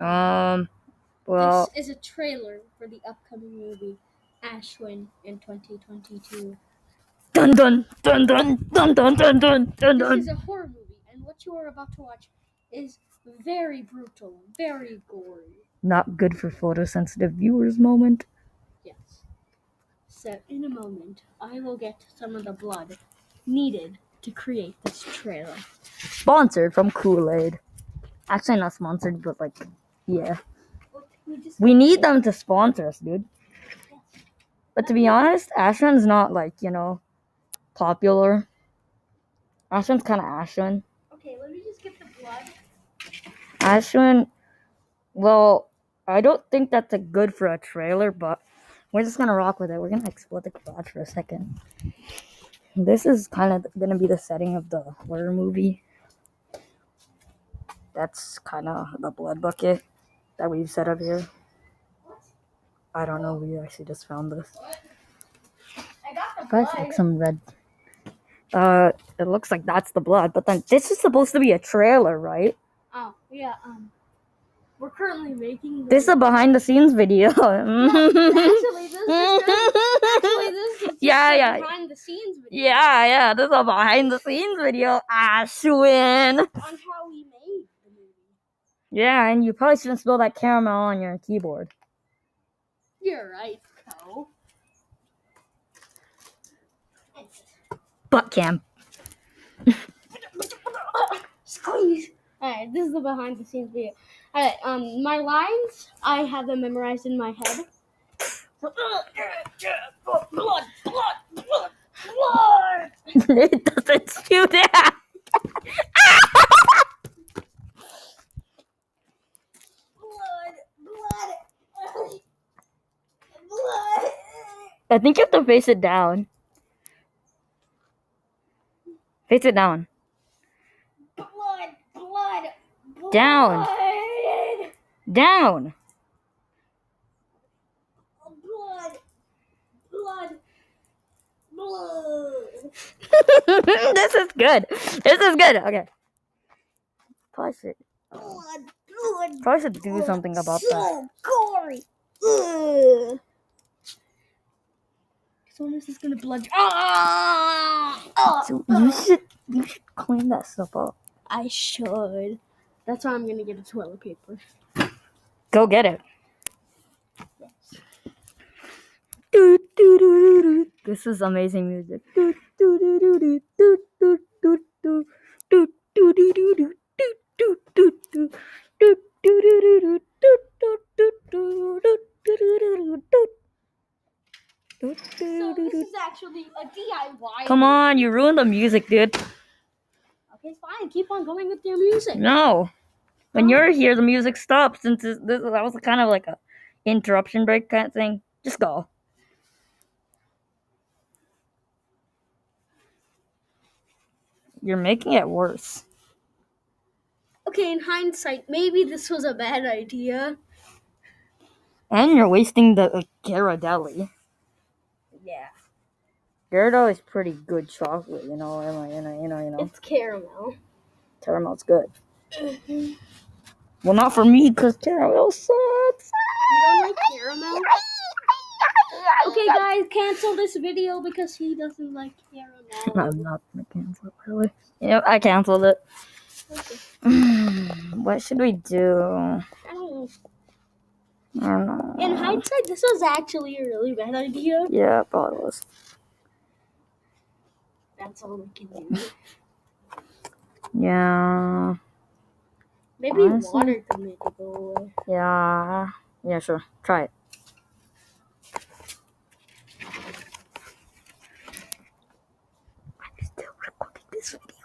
Um, well, this is a trailer for the upcoming movie Ashwin in 2022. dun dun dun dun dun dun dun dun dun This is a horror movie, and what you are about to watch is very brutal, very gory. Not good for photosensitive viewers. Moment. Yes. So, in a moment, I will get some of the blood needed to create this trailer. Sponsored from Kool Aid. Actually, not sponsored, but like, yeah. We need them to sponsor us, dude. But to be honest, Ashwin's not like, you know, popular. Ashwin's kind of Ashwin. Okay, let me just get the blood. Ashwin, well, I don't think that's a good for a trailer, but we're just gonna rock with it. We're gonna explore the garage for a second. This is kind of gonna be the setting of the horror movie. That's kind of the blood bucket that we've set up here. I don't know. We actually just found this. I got the Guys, like some red. Uh, it looks like that's the blood, but then this is supposed to be a trailer, right? Oh, yeah, um, we're currently making the. This is a behind the scenes video. actually, this is just, actually, this is just Yeah, a yeah. behind the scenes video yeah, yeah, this is a behind the scenes video. Ashwin. on how we made the movie. Yeah, and you probably shouldn't spill that caramel on your keyboard. You're right, Co. Butt cam. Squeeze. Alright, this is the behind the scenes video. Alright, um, my lines, I have them memorized in my head. Blood, blood, blood, blood. it doesn't shoot that. Blood, blood, blood. I think you have to face it down. Face it down. Blood, blood, blood. Down. Down. Blood, blood, blood. this is good. This is good. Okay. Probably should, Blood, blood. probably should do something about that. so gory. Ugh. Else is gonna blood. Ah! Ah! So you should you should clean that stuff up. I should. That's why I'm gonna get a toilet paper. Go get it. Do. This is amazing music. So this is actually a DIY. Come on, you ruined the music, dude. Okay, fine. Keep on going with your music. No. When you're here, the music stops. Since this, this that was kind of like a interruption break kind of thing. Just go. You're making it worse. Okay, in hindsight, maybe this was a bad idea. And you're wasting the uh, Ghirardelli. Yeah. Is pretty good chocolate, you know, you know, you know, you know, you know. It's caramel. Caramel's good. Mm-hmm. Well, not for me, because caramel sucks. You don't like caramel? Okay, guys, cancel this video because he doesn't like caramel. I'm not gonna cancel it, really. Yep, I canceled it. Okay. what should we do? I don't know. I don't know. In hindsight, this was actually a really bad idea. Yeah, it probably was. That's all we can do. Yeah. Maybe Honestly. water can make it go away. Yeah. Yeah, sure. Try it. I'm still recording this video.